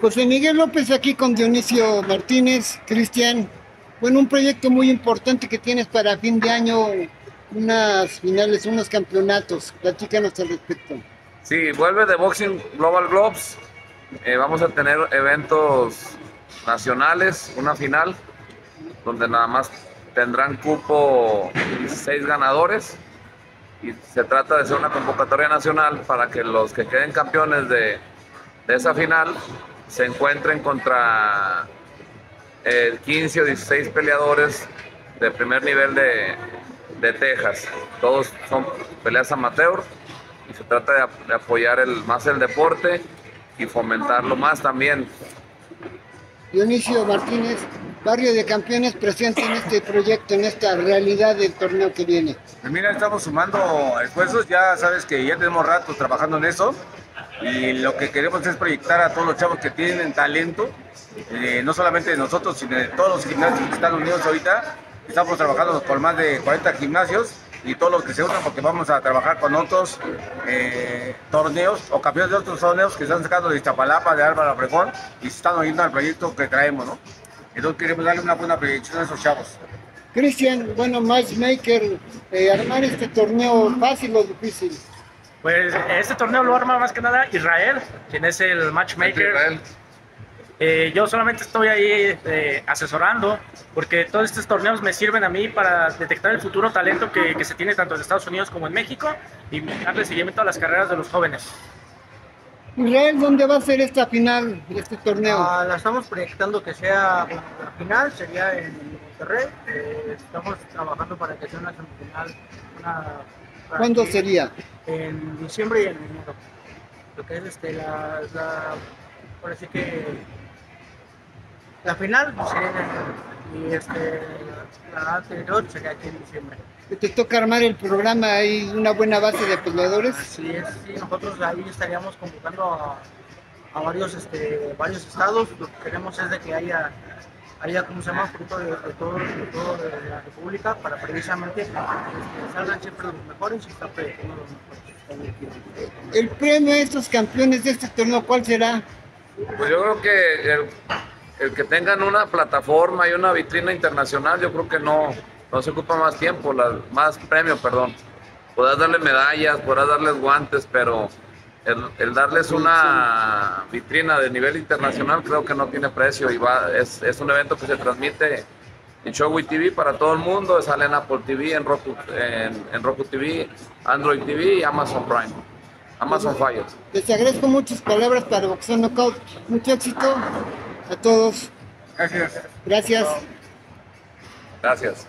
José Miguel López aquí con Dionisio Martínez, Cristian. Bueno, un proyecto muy importante que tienes para fin de año, unas finales, unos campeonatos. Platícanos al respecto. Sí, vuelve de Boxing Global Globes. Eh, vamos a tener eventos nacionales, una final, donde nada más tendrán cupo seis ganadores. Y se trata de hacer una convocatoria nacional para que los que queden campeones de, de esa final se encuentren contra el 15 o 16 peleadores de primer nivel de, de Texas. Todos son peleas amateur y se trata de, de, apoyar el, más el deporte y fomentarlo más también. Dionisio Martínez, Barrio de Campeones presente en este proyecto, en esta realidad del torneo que viene. Pues mira, estamos sumando esfuerzos, ya sabes que ya tenemos rato trabajando en eso y lo que queremos es proyectar a todos los chavos que tienen talento, eh, no solamente de nosotros, sino de todos los gimnasios que están unidos ahorita. Estamos trabajando con más de 40 gimnasios y todos los que se unan porque vamos a trabajar con otros eh, torneos o campeones de otros torneos que están sacando de Iztapalapa, de Álvaro Obregón y se están oyendo al proyecto que traemos, ¿no? Entonces queremos darle una buena proyección a esos chavos. Cristian, bueno, matchmaker, eh, armar este torneo fácil o difícil. Pues este torneo lo arma más que nada Israel, quien es el matchmaker. Israel. Eh, yo solamente estoy ahí eh, asesorando, porque todos estos torneos me sirven a mí para detectar el futuro talento que, que, se tiene tanto en Estados Unidos como en México y darle seguimiento a las carreras de los jóvenes. Israel, ¿dónde va a ser esta final, este torneo? Ah, la estamos proyectando que sea la final, sería en Monterrey. Eh, estamos trabajando para que sea una semifinal. Una, ¿Cuándo sería? En diciembre y en enero. Lo que es este, la, la por así que la final pues, sería en enero y este, la anterior sería aquí en diciembre. Te toca armar el programa, hay una buena base de peleadores. Así es, sí, nosotros ahí estaríamos convocando a, a varios, este, varios estados. Lo que queremos es de que haya, haya ¿cómo se llama?, fruto de, de, todo, de todo de la República para precisamente este, salgan siempre los mejores y estar proyectando los mejores. El premio a estos campeones de este torneo, ¿cuál será? Pues yo creo que el, el que tengan una plataforma y una vitrina internacional, yo creo que no, no se ocupa más tiempo, la, más premio, perdón. Podrás darle medallas, podrás darles guantes, pero el, el, darles una vitrina de nivel internacional creo que no tiene precio y va, es, es un evento que se transmite en Showway TV para todo el mundo, sale en Apple TV, en Roku, en, en Roku TV, Android TV y Amazon Prime. Amazon Fire. Les agradezco muchas palabras para Boxeo Knockout. Mucho éxito a todos. Gracias. Gracias. Gracias.